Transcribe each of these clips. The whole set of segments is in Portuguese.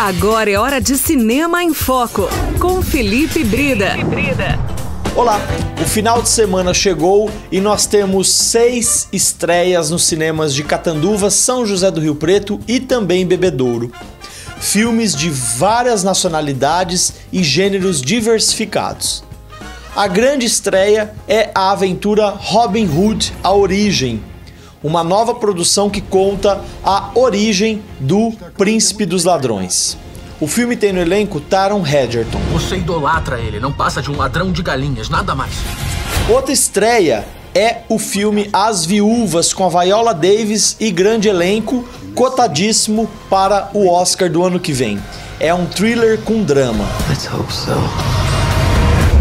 Agora é hora de Cinema em Foco, com Felipe Brida. Olá, o final de semana chegou e nós temos seis estreias nos cinemas de Catanduva, São José do Rio Preto e também Bebedouro. Filmes de várias nacionalidades e gêneros diversificados. A grande estreia é a aventura Robin Hood: A Origem, uma nova produção que conta a origem do Príncipe dos Ladrões. O filme tem no elenco Taron Egerton. Você idolatra ele, não passa de um ladrão de galinhas, nada mais. Outra estreia é o filme As Viúvas com a Viola Davis e grande elenco, cotadíssimo para o Oscar do ano que vem. É um thriller com drama. Let's hope so.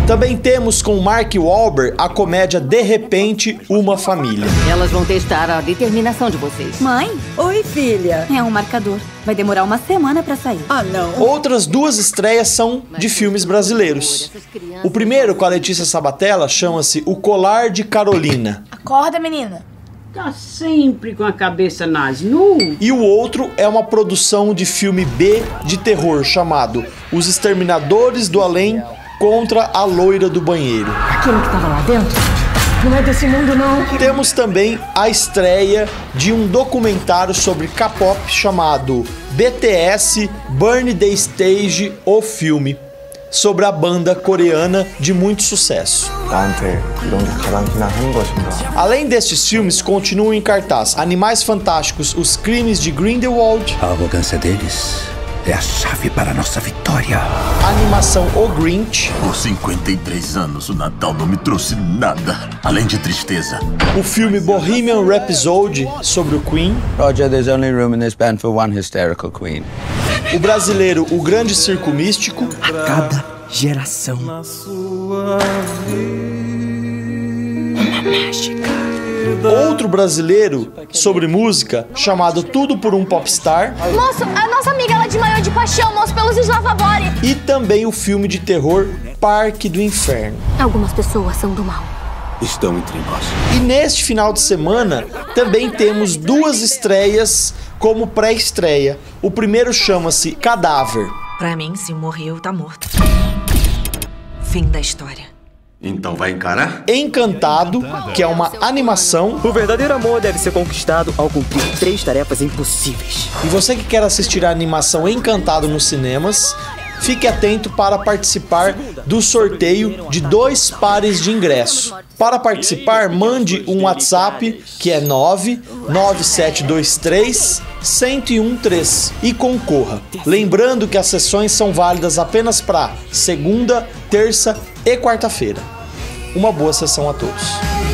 Também temos com Mark Wahlberg a comédia De Repente, Uma Família. Elas vão testar a determinação de vocês. Mãe? Oi, filha. É um marcador. Vai demorar uma semana para sair. Ah, não. Outras duas estreias são de filmes brasileiros. O primeiro, com a Letícia Sabatella, chama-se O Colar de Carolina. Acorda, menina. Tá sempre com a cabeça nas nuvens. E o outro é uma produção de filme B de terror chamado Os Exterminadores do Além contra a loira do banheiro. Aquilo que tava lá dentro não é desse mundo, não. Temos também a estreia de um documentário sobre K-pop chamado BTS Burn the Stage, o filme, sobre a banda coreana de muito sucesso. Além destes filmes, continuam em cartaz Animais Fantásticos, Os Crimes de Grindelwald, A arrogância deles é a chave para a nossa vitória. a animação O Grinch, Por 53 anos, o Natal não me trouxe nada, além de tristeza. o filme Bohemian Rhapsody sobre o Queen, Roger, there's only room in this band for one hysterical queen. o brasileiro O Grande Circo Místico, Cada geração. Outro brasileiro sobre música chamado Tudo por um Popstar Moço, a nossa amiga ela é de maior de paixão, moço, pelos eslavabore. e também o filme de terror Parque do Inferno. Algumas pessoas são do mal. Estão entre nós. E neste final de semana também temos duas estreias como pré-estreia. O primeiro chama-se Cadáver. Pra mim, se morreu, tá morto. Fim da história. Então vai encarar? Encantado, que é uma animação. O verdadeiro amor deve ser conquistado ao cumprir três tarefas impossíveis. E você que quer assistir a animação Encantado nos cinemas, fique atento para participar do sorteio de dois pares de ingresso. Para participar, mande um WhatsApp que é 99723 1013 e concorra. Lembrando que as sessões são válidas apenas para segunda, terça e quarta-feira. Uma boa sessão a todos.